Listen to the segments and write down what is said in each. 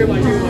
care about you.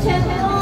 前前后